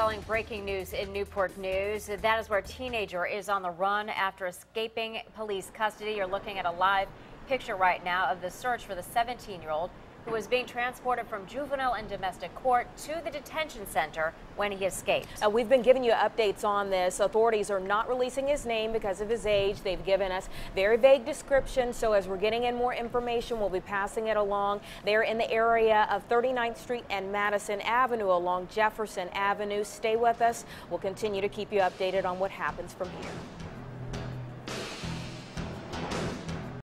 following breaking news in Newport News. That is where a teenager is on the run after escaping police custody. You're looking at a live picture right now of the search for the 17 year old who was being transported from juvenile and domestic court to the detention center when he escaped. Uh, we've been giving you updates on this. Authorities are not releasing his name because of his age. They've given us very vague descriptions. So as we're getting in more information, we'll be passing it along. They're in the area of 39th Street and Madison Avenue along Jefferson Avenue. Stay with us. We'll continue to keep you updated on what happens from here.